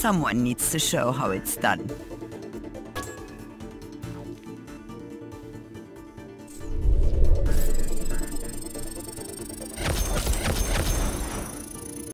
Someone needs to show how it's done.